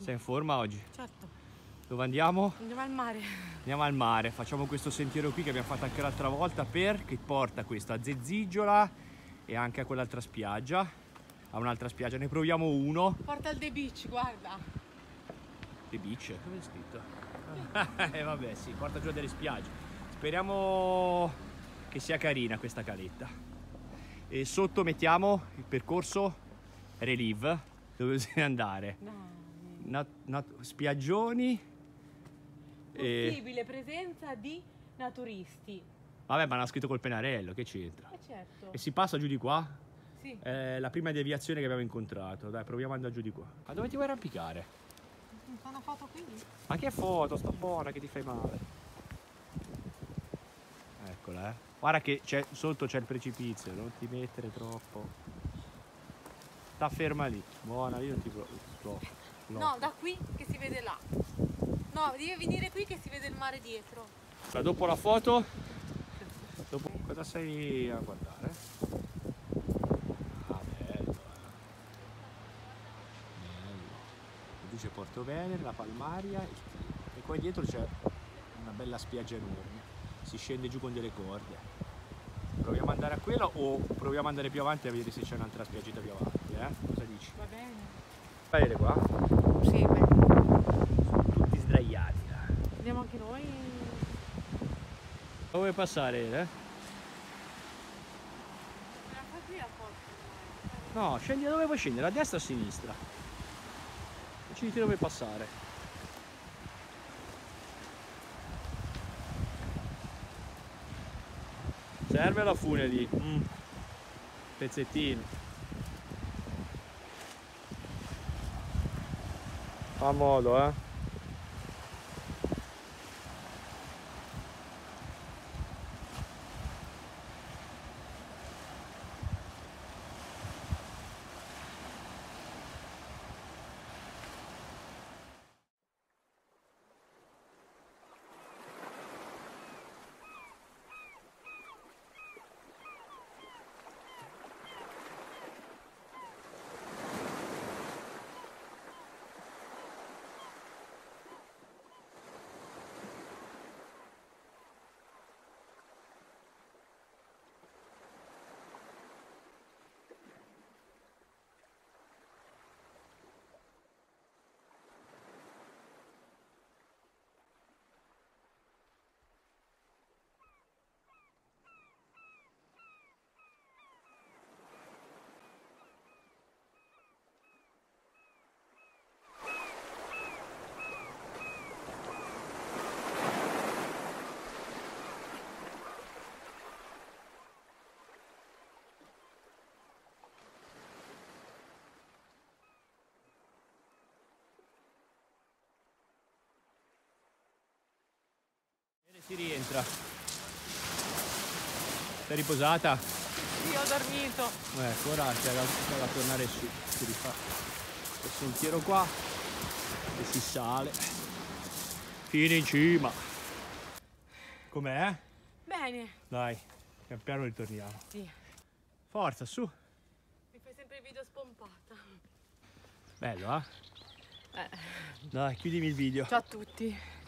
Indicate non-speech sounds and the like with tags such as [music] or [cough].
Sei in forma oggi? Certo, Dove andiamo? andiamo al mare. Andiamo al mare, facciamo questo sentiero qui che abbiamo fatto anche l'altra volta per che porta questo a Zezzigiola e anche a quell'altra spiaggia, a un'altra spiaggia, ne proviamo uno. Porta al The Beach, guarda. The Beach, dove è scritto? [laughs] eh vabbè sì, porta giù a delle spiagge. Speriamo che sia carina questa caletta. E sotto mettiamo il percorso Relive, dove [laughs] bisogna andare. No. Nat- nat- spiaggioni. E... Possibile presenza di naturisti. Vabbè, ma l'ha scritto col pennarello, che c'entra? Eh certo. E si passa giù di qua? Sì. È la prima deviazione che abbiamo incontrato. Dai, proviamo ad andare giù di qua. Ma dove ti vuoi arrampicare? Una foto qui? Ma che foto, sta buona che ti fai male. Eccola, eh. Guarda che c'è, sotto c'è il precipizio, non ti mettere troppo. Sta ferma lì. Buona, io non ti pro- No, da qui che si vede là. No, devi venire qui che si vede il mare dietro. Ma dopo la foto, dopo cosa sei a guardare? Ah, bello, eh. Bello. Qui c'è Porto Venere, la Palmaria e qua dietro c'è una bella spiaggia enorme. Si scende giù con delle corde. Proviamo ad andare a quella o proviamo ad andare più avanti a vedere se c'è un'altra spiaggetta più avanti, eh? Cosa dici? Va bene. Vedere qua? Sì, beh. Sono tutti sdraiati. là. Andiamo anche noi. Dove passare, eh? No, scendi dove vuoi scendere, a destra o a sinistra. Decidi dove passare. Serve la fune lì. Mm. Pezzettino. Fa modo, eh. Si rientra. Sei riposata? Sì, ho dormito. Ecco, ora c'è da, tornare su, si rifà il sentiero qua e si sale fino in cima. Com'è? Bene. Dai, pian piano ritorniamo. Sì. Forza, su. Mi fai sempre il video spompata. Bello, eh? Eh. Dai, chiudimi il video. Ciao a tutti.